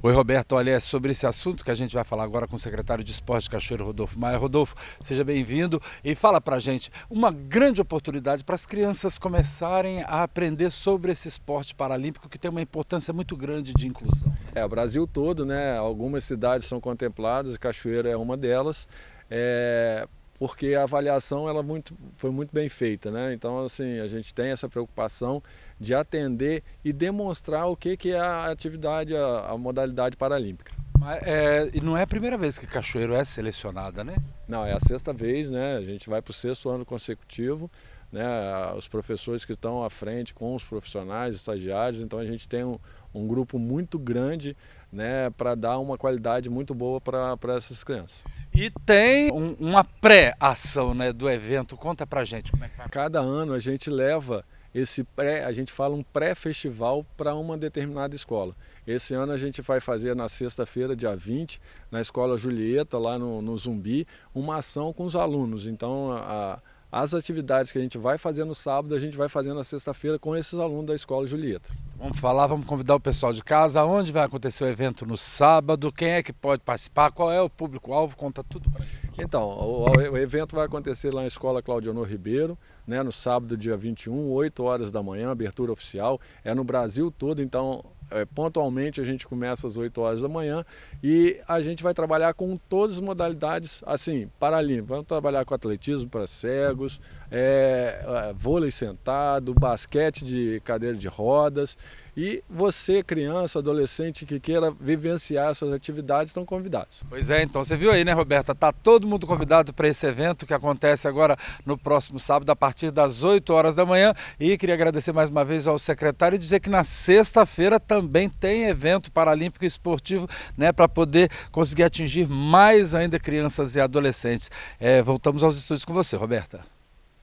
Oi, Roberto. Olha, é sobre esse assunto que a gente vai falar agora com o secretário de Esporte Cachoeiro, Rodolfo Maia. Rodolfo, seja bem-vindo e fala pra gente uma grande oportunidade para as crianças começarem a aprender sobre esse esporte paralímpico que tem uma importância muito grande de inclusão. É, o Brasil todo, né? Algumas cidades são contempladas, Cachoeira é uma delas. É, porque a avaliação ela muito, foi muito bem feita, né? Então assim a gente tem essa preocupação de atender e demonstrar o que, que é a atividade, a, a modalidade paralímpica. Mas, é, e não é a primeira vez que Cachoeiro é selecionada, né? Não, é a sexta vez, né? A gente vai para o sexto ano consecutivo, né? Os professores que estão à frente com os profissionais, estagiários, então a gente tem um, um grupo muito grande, né? Para dar uma qualidade muito boa para essas crianças. E tem um, uma pré-ação né, do evento. Conta pra gente como é que vai. Cada ano a gente leva esse pré, a gente fala um pré-festival para uma determinada escola. Esse ano a gente vai fazer na sexta-feira, dia 20, na Escola Julieta, lá no, no Zumbi, uma ação com os alunos. Então a, as atividades que a gente vai fazer no sábado, a gente vai fazer na sexta-feira com esses alunos da Escola Julieta. Vamos falar, vamos convidar o pessoal de casa. Onde vai acontecer o evento no sábado? Quem é que pode participar? Qual é o público-alvo? Conta tudo para. Então, o, o, evento vai acontecer lá na Escola Claudionor Ribeiro, né, no sábado, dia 21, 8 horas da manhã, abertura oficial. É no Brasil todo, então é, pontualmente a gente começa às 8 horas da manhã e a gente vai trabalhar com todas as modalidades, assim, paralímpico. Vamos trabalhar com atletismo para cegos, é, é, vôlei sentado, basquete de cadeira de rodas. E você, criança, adolescente que queira vivenciar essas atividades, estão convidados. Pois é, então você viu aí, né, Roberta? Tá todo mundo convidado para esse evento que acontece agora no próximo sábado, a partir das 8 horas da manhã. E queria agradecer mais uma vez ao secretário e dizer que na sexta-feira também tem evento paralímpico esportivo, né, para poder conseguir atingir mais ainda crianças e adolescentes. É, voltamos aos estúdios com você, Roberta.